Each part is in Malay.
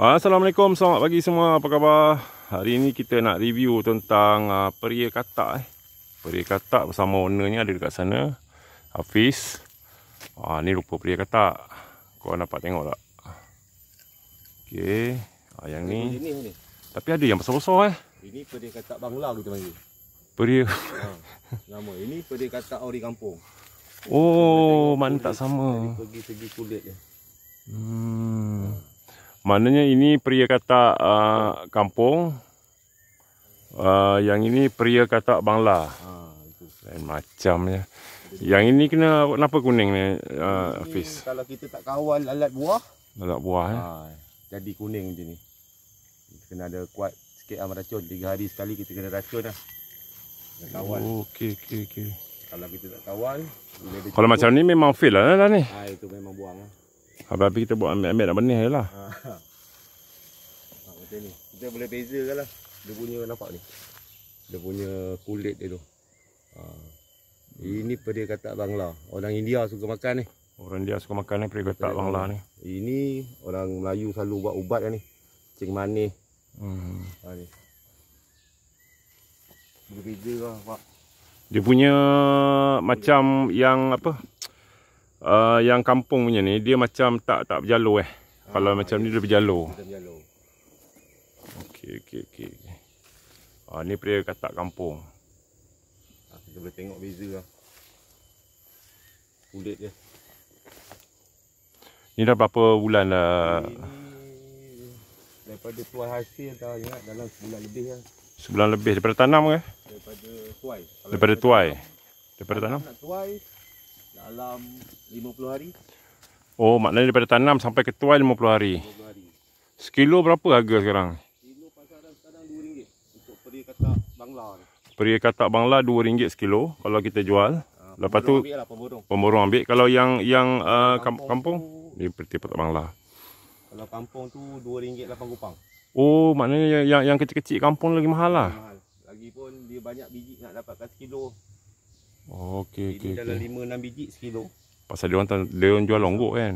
Assalamualaikum, selamat pagi semua. Apa khabar? Hari ini kita nak review tentang uh, peria katak eh. Peria katak bersama ownernya ada dekat sana. Hafiz. Ah ni rupa peria katak. Kau nampak tengok tak? Okey. Ah yang ni. Ini ni. Tapi ada yang besar-besar eh. Ini pedih katak Bangla kita panggil. Peria. Ha. Nama ini pedih katak ori kampung. Oh, mana tak sama. Pergi segi kulit je. Hmm. Maknanya ini pria katak uh, kampung. Uh, yang ini pria katak Bangla. Ha itu. Lain macam ya. Yang ini kena kenapa kuning ni uh, Ini Hafiz? Kalau kita tak kawal alat buah, Alat buah eh. ha, jadi kuning macam ni. Kena ada kuat sikit am racun. Tiga hari sekali kita kena racun lah. Kena kawal. Oh, okey okey okey. Kalau kita tak kawal, Kalau cukup, macam ni memang fail lah, lah ni. ha, itu memang buang lah. Habis kita buat ambil-ambil nak benih je lah. Ha. ha, macam ni. Kita boleh bezakan lah. Dia punya nampak ni. Dia punya kulit dia tu. Ha. Ini pedih katak Bangla. Orang India suka makan ni. Orang dia suka makan ni pria katak Bangla ni. Ini orang Melayu selalu buat ubat kan ni. Cing manis. Hmm. Ha ni. Berbeza lah pak. Dia punya macam yang apa? Uh, yang kampung punya ni dia macam tak tak berjalur eh. Kalau Ah, macam ni dia berjalur. Yellow. Okey okey okey. Ah ni pria katak kampung. Ha, kita boleh tengok beza lah. Kulit dia. Ni dah berapa bulan dah? Ini daripada tuai hasil dah ingat dalam sebulan lebih lah. Sebulan lebih daripada tanam ke? Daripada tuai. Kalau Daripada kita tuai. Daripada tanam? Nak tuai dalam 50 hari, Oh, maknanya daripada tanam sampai ke tuai 50 hari. 50 hari. Sekilo berapa harga sekarang? Kilo pasaran sekarang RM2 untuk peri katak Bangla ni. Peri katak Bangla RM2 sekilo kalau kita jual. Ha, Lepas tu- ambil lah pemborong. Pemborong ambil. Kalau yang yang uh, Kampung kampung, tu- ni peri katak Bangla. Kalau kampung tu RM2 8 kupang. Oh, maknanya yang yang, yang kecil-kecil kampung lagi mahal lah. Mahal. Lagipun dia banyak biji nak dapatkan sekilo. Oh, okey okey Ini dalam okey. 5 6 biji sekilo. Pasal dia orang dia orang jual longgok kan.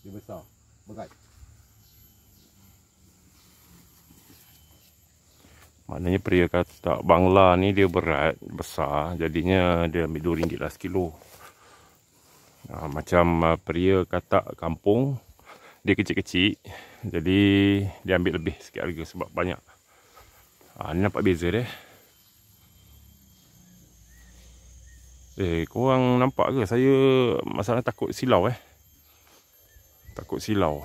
Dia besar. Berat. Maknanya pria katak Bangla ni dia berat, besar. Jadinya dia ambil RM2 lah sekilo. Ha, macam uh, pria katak kampung, dia kecil-kecil. Jadi dia ambil lebih sikit harga sebab banyak. Ha, ni nampak beza dia. Eh, korang nampak ke? Saya masalah takut silau eh. Takut silau.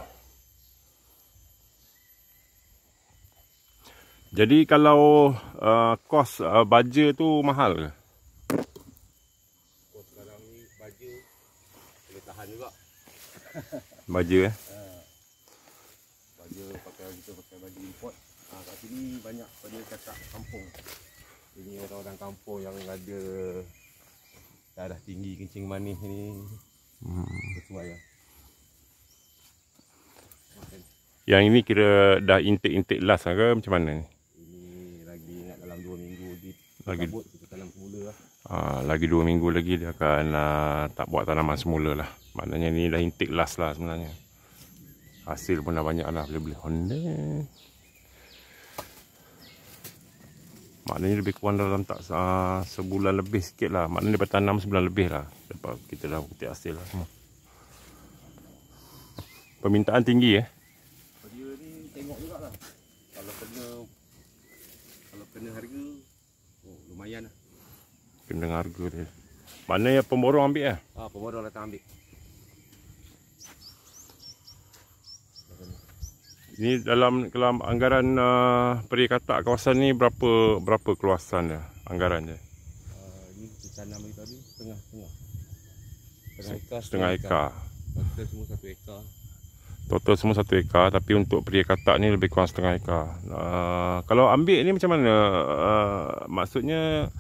Jadi kalau uh, kos uh, baja tu mahal ke? Oh, sekarang ni baju boleh tahan juga. Baja eh? Baju pakai kita pakai baju import. Ha, kat sini banyak pada katak kampung. Ini orang-orang kampung yang ada darah tinggi kencing manis ni Hmm. bersuaya. Makan. Yang ini kira dah intake-intake last lah ke macam mana ni? Ini lagi ingat dalam 2 minggu di Lagi- kabut kita tanam semula lah. Uh, lagi dua minggu lagi dia akan uh, tak buat tanaman semula lah. Maknanya ni dah intake last lah sebenarnya. Hasil pun dah banyak lah boleh-boleh. Honda. Maknanya lebih kurang dalam tak uh, sebulan lebih sikit lah. Maknanya daripada tanam sebulan lebih lah. Lepas kita dah petik hasil lah semua. Permintaan tinggi eh. Dia ni tengok jugalah. Kalau kena kalau kena harga oh lumayan lah. Kena harga dia. Mana yang pemborong ambil lah. Ah, pemborong datang ambil. Ini dalam dalam anggaran uh, peri katak kawasan ni berapa berapa keluasan dia anggaran dia? Uh, ni kita tanam ni tadi setengah-setengah. Setengah ekar. Setengah ekar. Total semua satu ekar. Total semua satu ekar tapi untuk peri katak ni lebih kurang setengah ekar. Uh, kalau ambil ni macam mana? Uh, maksudnya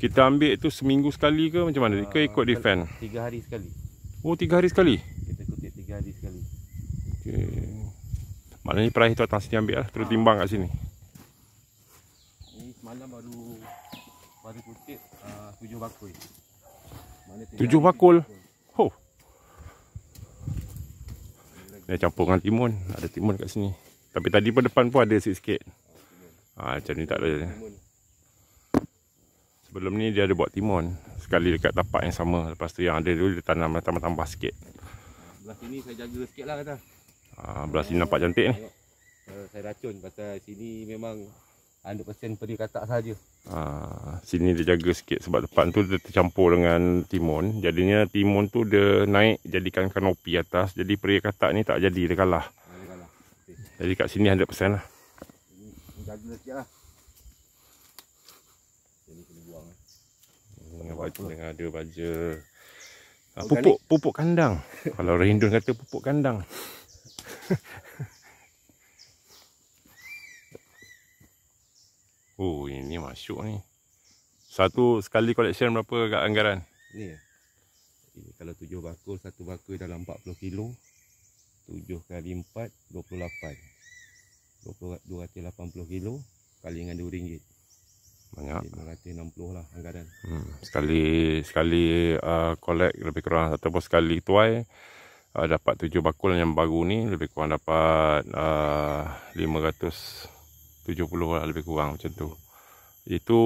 kita ambil tu seminggu sekali ke macam mana? Ke ikut defend? Tiga hari sekali. Oh tiga hari sekali? Kita kutip tiga hari sekali. Okay. Maknanya peraih tu datang sini ambil lah. Terus timbang kat sini. Ni semalam baru baru kutip uh, tujuh bakul. Tujuh bakul? tujuh Dia campur dengan timun. Ada timun kat sini. Tapi tadi pun depan pun ada sikit-sikit. Ha, macam ni tak ada. Sebelum ni dia ada buat timun. Sekali dekat tapak yang sama. Lepas tu yang ada dulu dia tanam tambah-tambah sikit. Belah sini saya jaga sikit lah kata. Ha, belah sini nampak cantik ni. Uh, saya racun pasal sini memang 100% peri katak saja. Ha, sini dia jaga sikit sebab depan tu dia tercampur dengan timun. Jadinya timun tu dia naik jadikan kanopi atas. Jadi peri katak ni tak jadi dia kalah. Dia kalah. Okay. Jadi kat sini 100% lah. Jaga sikit lah. Ini kena buang. eh. Dengan baju dengan ada baja. Organik. pupuk pupuk kandang. Kalau orang Hindun kata pupuk kandang. oh, ini masuk ni. Satu sekali collection berapa kat anggaran? Ni. Ini kalau tujuh bakul, satu bakul dalam 40 kilo. Tujuh kali empat, 28. 20, 280 kilo kali dengan RM2. Banyak. 560 lah anggaran. Hmm, sekali sekali uh, collect lebih kurang ataupun sekali tuai uh, dapat tujuh bakul yang baru ni lebih kurang dapat uh, 570 lah lebih kurang macam tu. Itu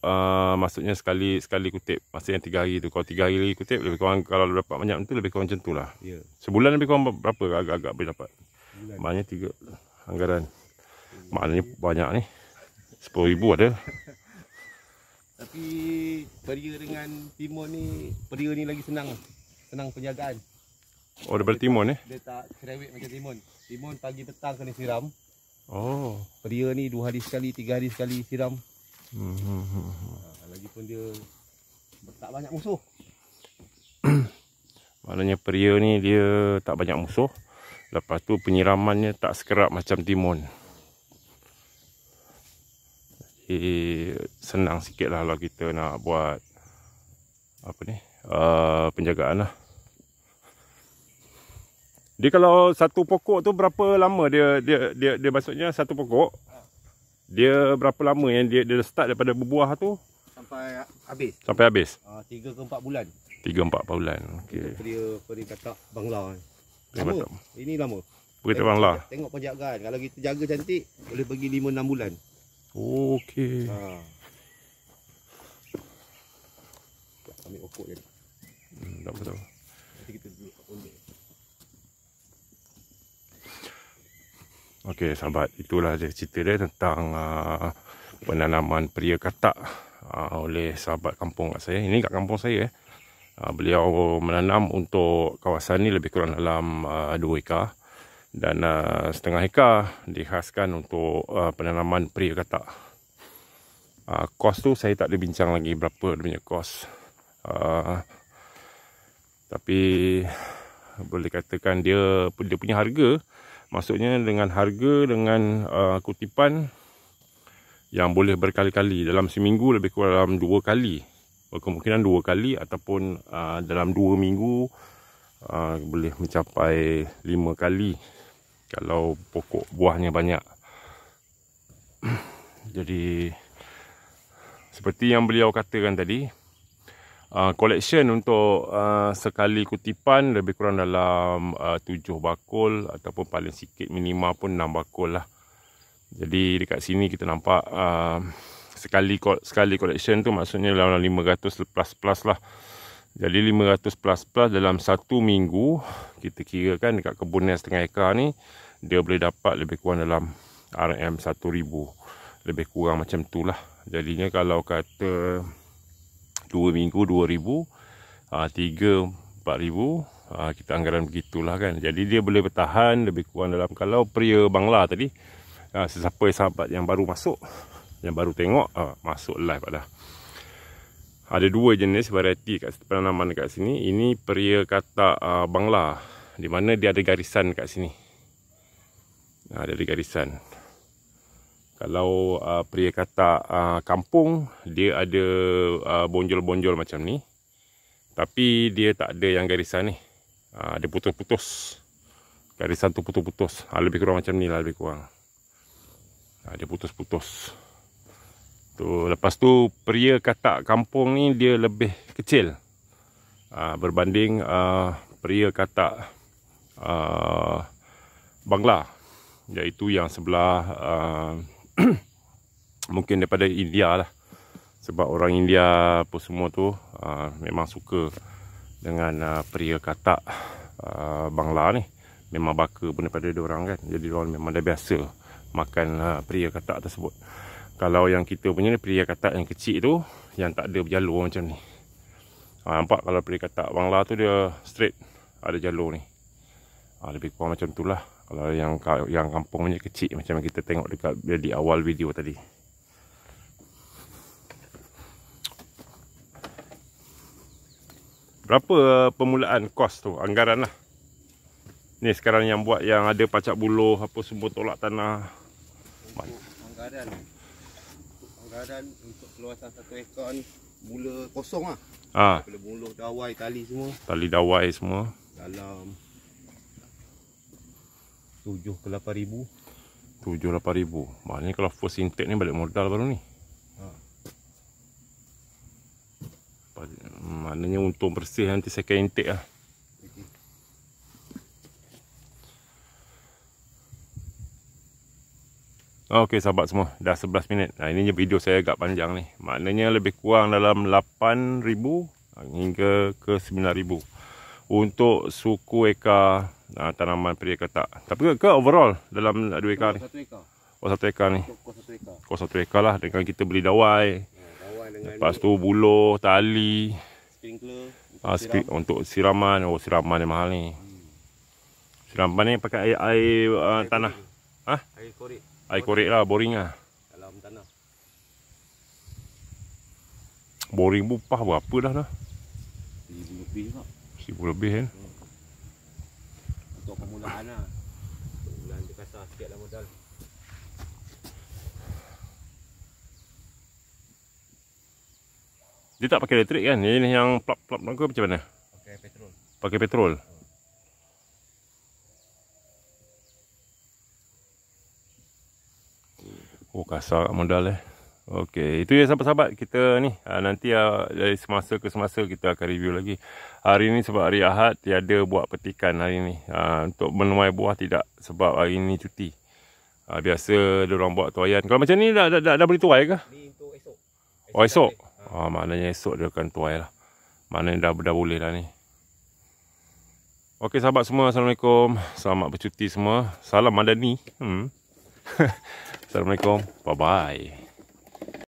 uh, maksudnya sekali sekali kutip. Maksudnya tiga hari tu. Kalau tiga hari lagi kutip lebih kurang kalau dapat banyak tu lebih kurang macam tu lah. Ya, Sebulan lebih kurang berapa agak-agak boleh dapat? bulan. Maknanya tiga anggaran. Maknanya banyak ni. 10,000 ada. Tapi peria dengan timun ni, peria ni lagi senang. Senang penjagaan. Oh daripada timun eh? Dia tak cerewet macam timun. Timun pagi petang kena siram. Oh. Peria ni dua hari sekali, tiga hari sekali siram. Hmm. Ha, lagipun dia tak banyak musuh. Maknanya peria ni dia tak banyak musuh. Lepas tu penyiramannya tak sekerap macam timun. Jadi senang sikit lah kalau kita nak buat apa ni uh, penjagaan lah. Dia kalau satu pokok tu berapa lama dia dia dia, dia maksudnya satu pokok dia berapa lama yang dia dia start daripada berbuah tu Sampai habis. sampai habis? Ha, tiga ke empat bulan. 3 4 bulan. Okey. Okay. Peria, peria katak Bangla Lama. Ini lama. Berita Bang lah. Tengok penjagaan. Kalau kita jaga cantik, boleh pergi lima enam bulan. Oh, okey. Ha. Ambil okok je. Hmm, tak betul. Nanti kita duduk kat Okey sahabat, itulah dia cerita dia tentang uh, penanaman peria katak uh, oleh sahabat kampung kat saya. Ini kat kampung saya eh. Uh, beliau menanam untuk kawasan ni lebih kurang dalam uh, 2 ekar dan uh, setengah ekar dikhaskan untuk uh, penanaman peria katak. Uh, kos tu saya tak ada bincang lagi berapa dia punya kos. Uh, tapi boleh katakan dia dia punya harga Maksudnya dengan harga dengan uh, kutipan yang boleh berkali-kali dalam seminggu lebih kurang dalam dua kali. Kemungkinan dua kali ataupun uh, dalam dua minggu uh, boleh mencapai lima kali kalau pokok buahnya banyak. Jadi seperti yang beliau katakan tadi, uh, collection untuk uh, sekali kutipan lebih kurang dalam uh, 7 bakul ataupun paling sikit minima pun 6 bakul lah. Jadi dekat sini kita nampak uh, sekali sekali collection tu maksudnya dalam 500 plus plus lah. Jadi 500 plus plus dalam satu minggu kita kira kan dekat kebun yang setengah ekar ni dia boleh dapat lebih kurang dalam RM 1000 lebih kurang macam tu lah. Jadinya kalau kata 2 minggu 2000 uh, 3 4000 uh, kita anggaran begitulah kan. Jadi dia boleh bertahan lebih kurang dalam kalau pria Bangla tadi uh, sesiapa sahabat yang baru masuk yang baru tengok masuk live dah ada dua jenis variety kat penanaman dekat sini. Ini pria kata Bangla di mana dia ada garisan kat sini. Ada garisan kalau uh, pria kata uh, kampung dia ada uh, bonjol-bonjol macam ni. Tapi dia tak ada yang garisan ni. Uh, dia putus-putus. Garisan tu putus-putus. Uh, lebih kurang macam ni lah lebih kurang. Uh, dia putus-putus. Tu lepas tu pria kata kampung ni dia lebih kecil. Uh, berbanding uh, pria kata uh, Bangla. iaitu yang sebelah uh, mungkin daripada India lah. Sebab orang India apa semua tu uh, memang suka dengan uh, pria katak uh, Bangla ni. Memang baka pun daripada orang kan. Jadi orang memang dah biasa makan uh, pria katak tersebut. Kalau yang kita punya ni pria katak yang kecil tu yang tak ada jalur macam ni. Uh, nampak kalau pria katak Bangla tu dia straight ada jalur ni. Uh, lebih kurang macam tu lah kalau yang yang kampung punya kecil macam yang kita tengok dekat di awal video tadi Berapa permulaan kos tu? Anggaran lah. Ni sekarang yang buat yang ada pacak buluh apa semua tolak tanah. Anggaran. Anggaran untuk keluasan satu ekor ni mula kosong lah. Ha. Bila buluh dawai tali semua. Tali dawai semua. Dalam 7 ke 8 ribu. 7-8 ribu. Maknanya kalau first intake ni balik modal baru ni. Maknanya untung bersih nanti second intake lah. Okey sahabat semua, dah 11 minit. Nah, ini video saya agak panjang ni. Maknanya lebih kurang dalam 8,000 hingga ke 9,000 untuk suku eka uh, tanaman peri katak. Tapi ke, ke overall dalam 2 ekar ni? Satu ekar. Oh satu ekar ni. Kos satu ekar. Kos satu ekar lah dengan kita beli dawai. Ha, dawai dengan Lepas tu buluh, tali, sprinkler. Ah, siram. untuk siraman. Oh, siraman yang mahal ni. Siraman ni pakai air, air uh, tanah. Ha? Air korek Air korek lah, boring lah. dalam tanah. Boring pun pah berapa dah dah. Seribu lebih tak? Seribu lebih kan. Untuk permulaan lah. Permulaan dia kasar sikit lah modal. Dia tak pakai elektrik kan? Ini yang plug-plug ke macam mana? Pakai petrol. Pakai petrol. Oh kasar modal eh. Okey, itu ya sahabat-sahabat kita ni. Ha, nanti ha, dari semasa ke semasa kita akan review lagi. Hari ni sebab hari Ahad tiada buat petikan hari ni. Ha, untuk menuai buah tidak sebab hari ni cuti. Ha, biasa dia orang buat tuaian. Kalau macam ni dah dah, dah, dah boleh tuai ke? Ni untuk esok. Oh esok. Ha, maknanya esok dia akan tuai lah. Maknanya dah, dah boleh lah ni. Okey sahabat semua, Assalamualaikum. Selamat bercuti semua. Salam Madani. Hmm. Assalamualaikum. Bye-bye.